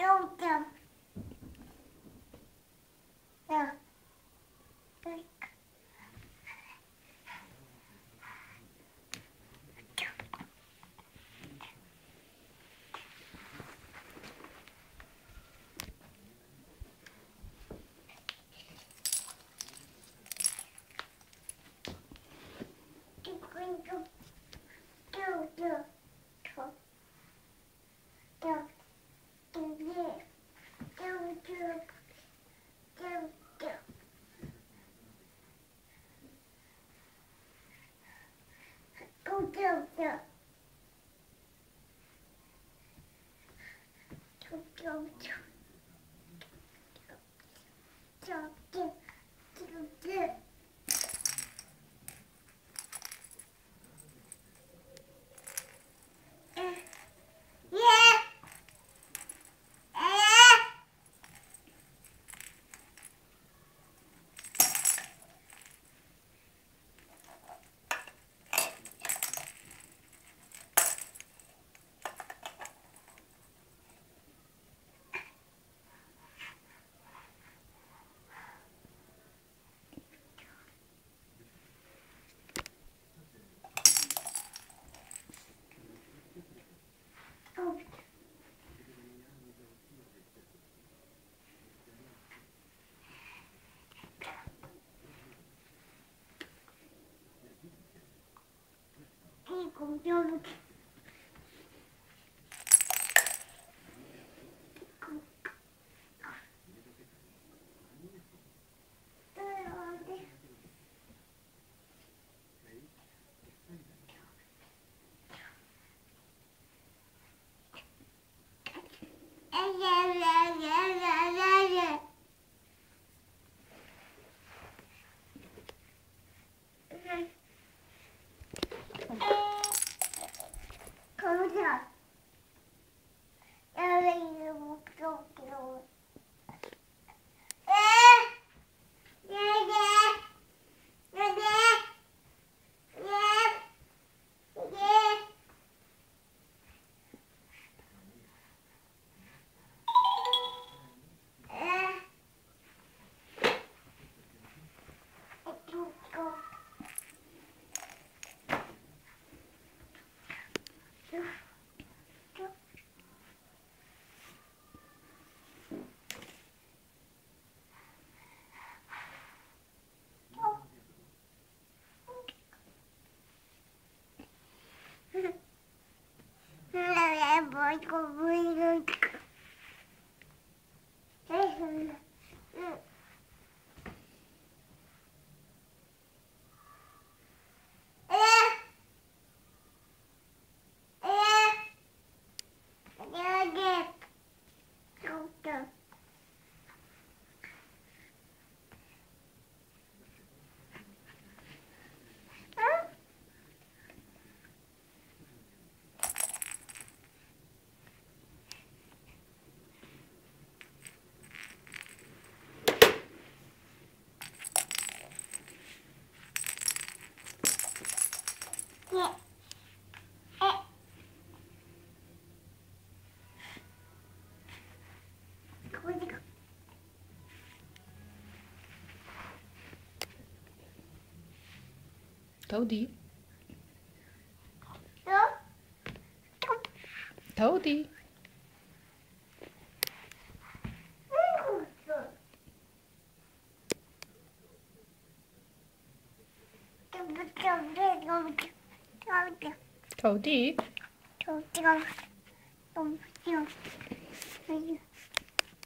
Yeah. Yeah. Chop, chop, chop. 要不？路。Toadie. Toadie. Toadie. Toadie.